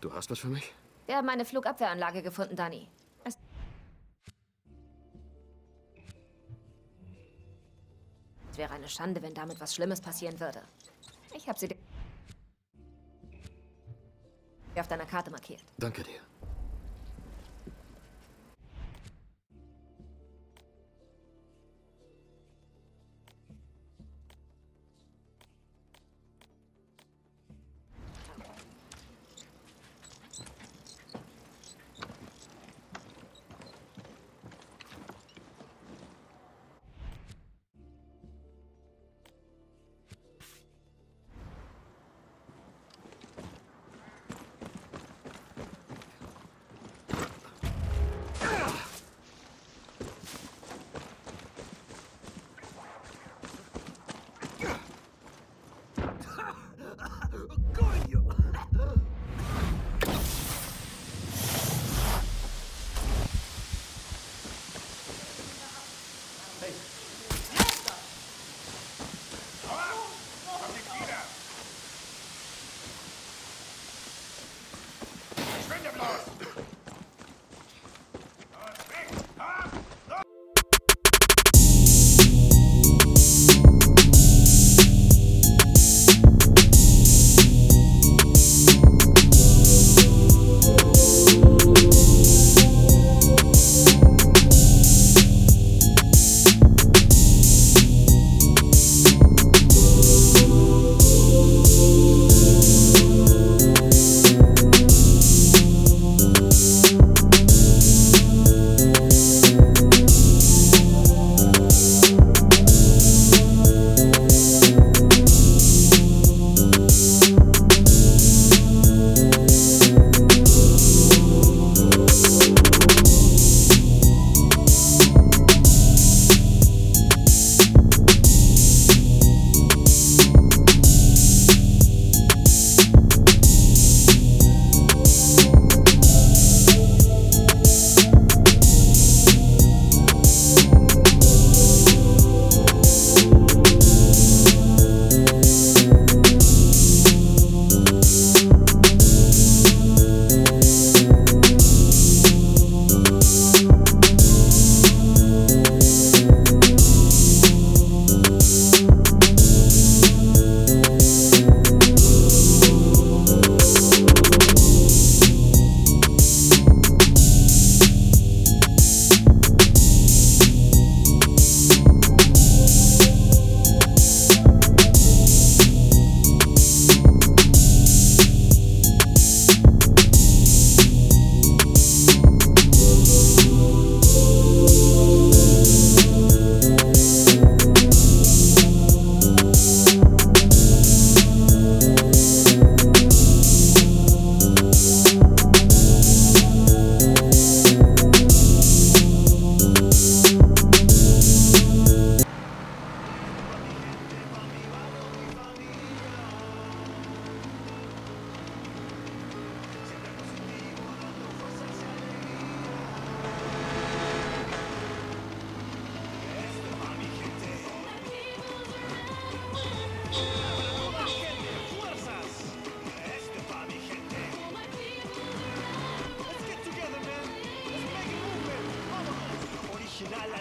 Du hast was für mich? Wir haben eine Flugabwehranlage gefunden, Danny. Es es wäre eine Schande, wenn damit was Schlimmes passieren würde. Ich habe sie dir auf deiner Karte markiert. Danke dir.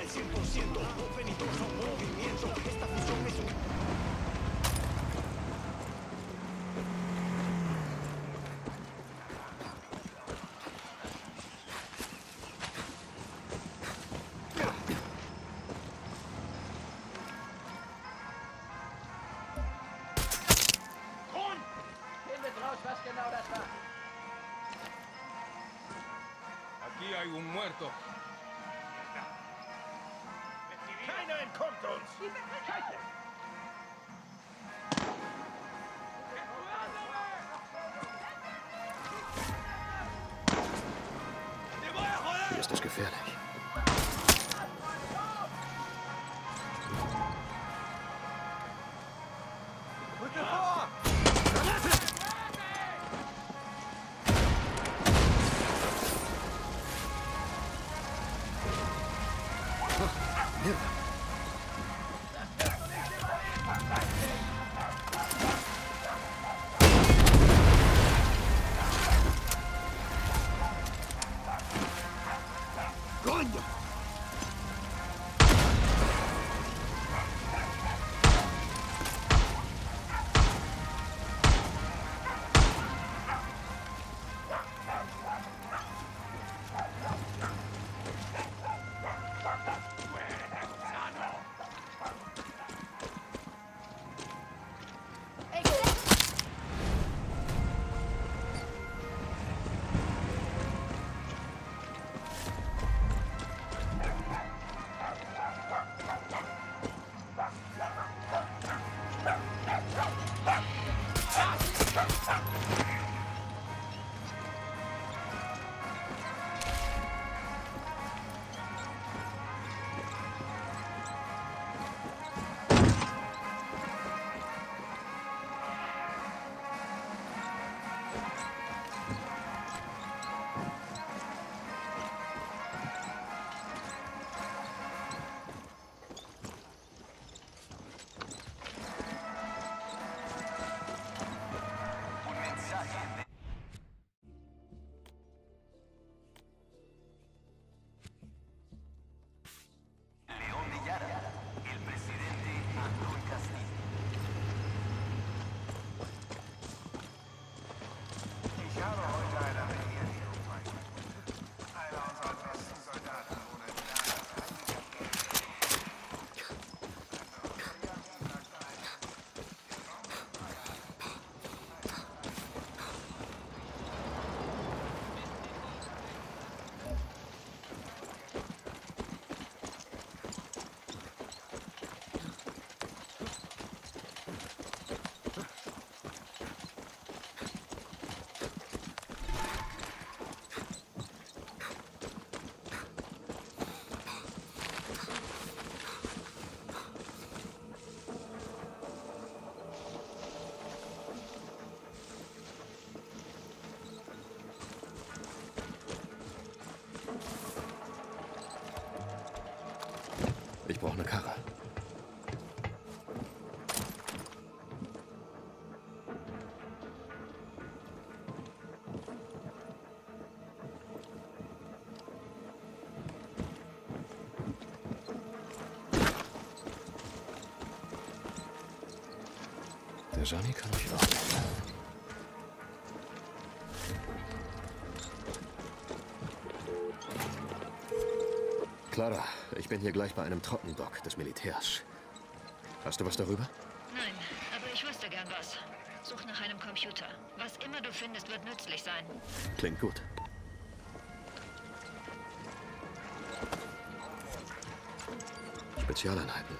Original al 100%, un peligroso movimiento. Esta fusión es un... Aquí hay un muerto. entkommt uns. Scheiße. Hier ist es gefährlich. Hm. Yeah. Ich brauche eine Karre. Der Johnny kann mich auch nicht. Clara, ich bin hier gleich bei einem Trockendock des Militärs. Hast du was darüber? Nein, aber ich wüsste gern was. Such nach einem Computer. Was immer du findest, wird nützlich sein. Klingt gut. Spezialeinheiten.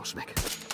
Kamera da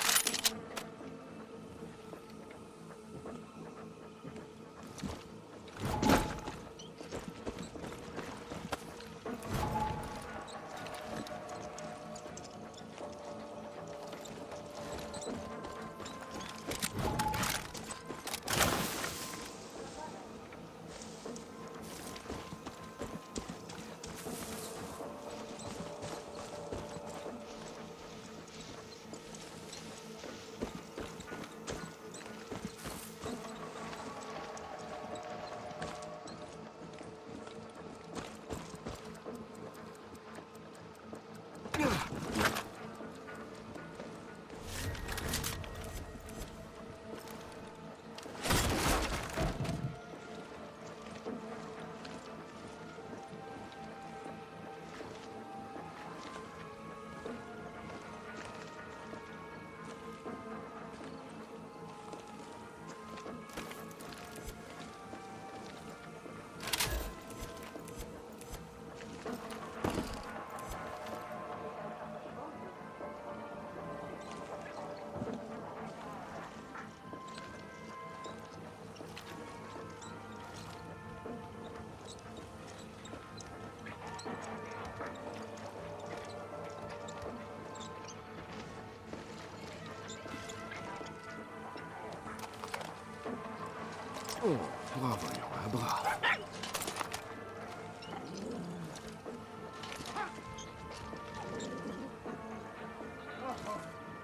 Oh, bravo, Junge, bravo.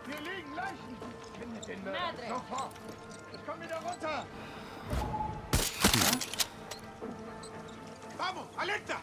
Hier liegen Leichen! Findet den Mörder! Sofort! Ich komm wieder runter! Vamos, alerta!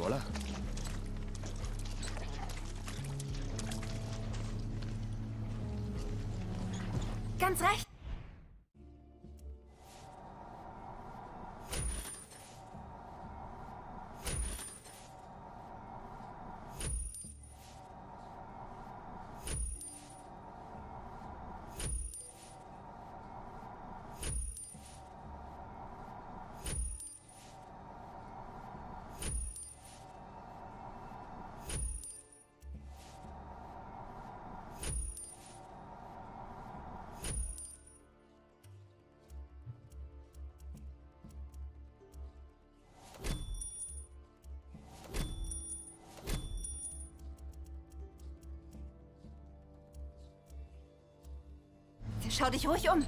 Voilà. Ganz recht. Schau dich ruhig um.